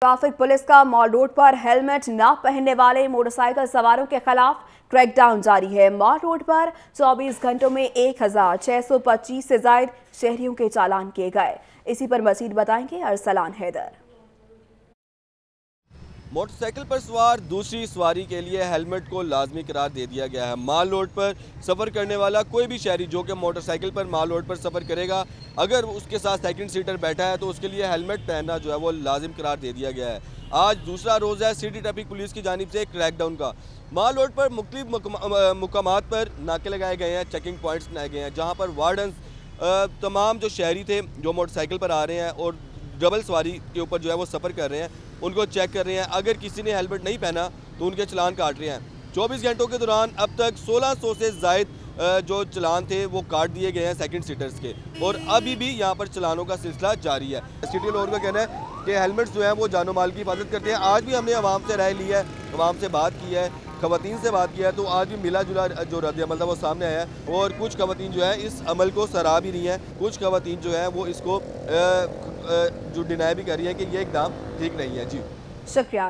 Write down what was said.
Traffic police کا مال Road پر helmet نہ پہننے والے موٹر سائیکل سواروں کے خلاف کریک ڈاؤن جاری ہے۔ مال روڈ پر چوبیس گھنٹوں میں ایک ہزار چھ سو پچیس سے زائد شہریوں کے چالان کیے گئے۔ اسی پر مزید بتائیں گے ارسلان حیدر۔ موٹر سائیکل پر سوار، دوسری سواری کے لیے ہیلمٹ کو لازمی قرار دے دیا گیا ہے۔ مال روڈ پر سفر کرنے والا کوئی بھی شہری جو کہ موٹر سائیکل پر مال روڈ پر سفر کرے گا، اگر اس کے ساتھ سیکنڈ سیٹر بیٹھا ہے تو اس کے لیے ہیلمٹ پہننا جو ہے وہ لازم قرار دے دیا گیا ہے۔ آج دوسرا روز ہے سٹی ٹریفک پولیس کی جانب سے کریک ڈاؤن کا۔ مال روڈ پر مختلف مقامات پر ناکے لگائے گئے ہیں، چیکنگ پوائنٹس بنائے گئے ہیں، جہاں پر وارڈنس تمام جو شہری تھے جو موٹر سائیکل پر آ رہے ہیں اور ڈبل سواری کے اوپر جو ہے وہ سفر کر رہے ہیں، ان کو چیک کر رہے ہیں۔ اگر کسی نے ہیلمٹ نہیں پہنا تو ان کے چلان کاٹ رہے ہیں۔ چوبیس گھنٹوں کے دوران اب تک سولہ سو سے زائد جو چلان تھے وہ کاٹ دیے گئے ہیں سیکنڈ سیٹرز کے۔ اور ابھی بھی یہاں پر چلانوں کا سلسلہ جاری ہے۔ سٹی لور کا کہنا ہے کہ ہیلمٹس جو ہیں وہ جان و مال کی حفاظت کرتے ہیں۔ آج بھی ہم نے عوام سے رائے لی ہے عوام سے بات کی ہے، خواتین سے بات کیا ہے، تو آج بھی ملا جلا جو رد عمل تھا وہ سامنے آیا ہے۔ اور کچھ خواتین جو ہے اس عمل کو سراہ بھی نہیں ہے کچھ خواتین جو ہے وہ اس کو جو ڈینائی بھی کر رہی ہیں کہ یہ اقدام ٹھیک نہیں ہے۔ جی۔ شکریہ۔